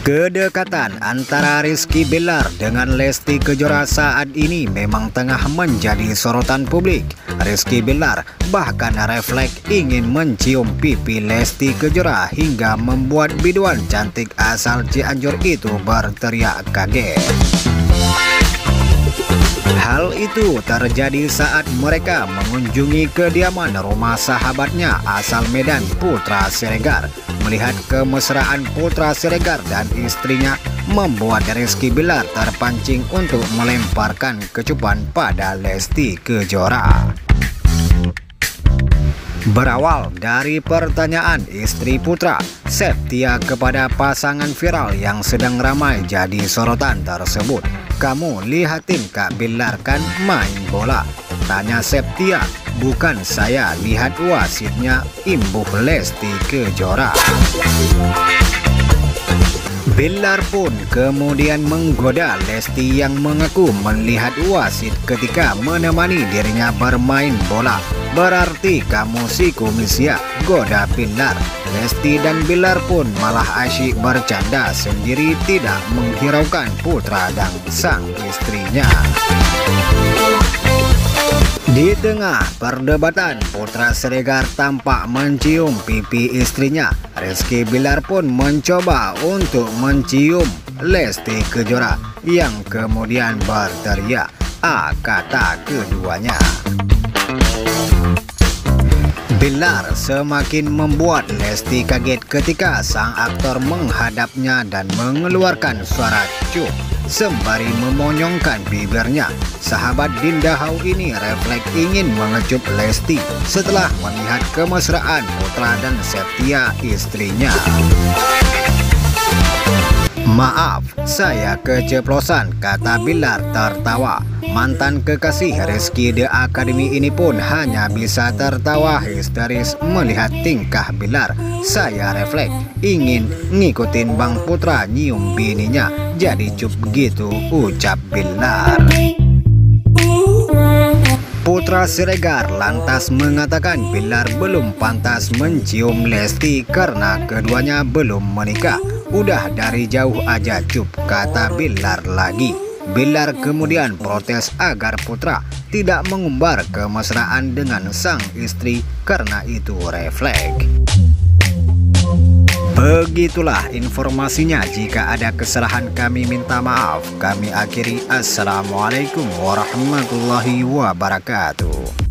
Kedekatan antara Rizky Bilar dengan Lesti Kejora saat ini memang tengah menjadi sorotan publik. Rizky Bilar bahkan refleks ingin mencium pipi Lesti Kejora hingga membuat biduan cantik asal Cianjur itu berteriak kaget. Hal itu terjadi saat mereka mengunjungi kediaman rumah sahabatnya asal Medan Putra Siregar Melihat kemesraan Putra Siregar dan istrinya membuat Rizky Bilar terpancing untuk melemparkan kecupan pada Lesti Kejora. Berawal dari pertanyaan istri Putra, Septia kepada pasangan viral yang sedang ramai jadi sorotan tersebut. Kamu lihatin Kak Bilar kan main bola? Tanya Septia Bukan saya lihat wasitnya imbuh Lesti Kejora. Bilar pun kemudian menggoda Lesti yang mengaku melihat wasit ketika menemani dirinya bermain bola. Berarti kamu si kumis ya, goda Bilar. Lesti dan Bilar pun malah asyik bercanda sendiri tidak menghiraukan putra dan sang istrinya. Di tengah perdebatan, Putra Siregar tampak mencium pipi istrinya. Rizky Bilar pun mencoba untuk mencium Lesti Kejora yang kemudian berteriak A kata keduanya. Bilar semakin membuat Lesti kaget ketika sang aktor menghadapnya dan mengeluarkan suara cuk sembari memonyongkan bibirnya. Sahabat Dinda Hau ini refleks ingin mengecup Lesti setelah melihat kemesraan Putra dan Setia istrinya. Maaf, saya keceplosan, kata Bilar tertawa. Mantan kekasih Rizky The Academy ini pun hanya bisa tertawa histeris melihat tingkah Bilar. Saya refleks, ingin ngikutin Bang Putra nyium bininya, jadi cup gitu, ucap Bilar. Putra Siregar lantas mengatakan Bilar belum pantas mencium Lesti karena keduanya belum menikah. Udah dari jauh aja cup, kata Bilar lagi. Bilar kemudian protes agar Putra tidak mengumbar kemesraan dengan sang istri karena itu refleks. Begitulah informasinya. Jika ada kesalahan kami minta maaf. Kami akhiri. Assalamualaikum warahmatullahi wabarakatuh.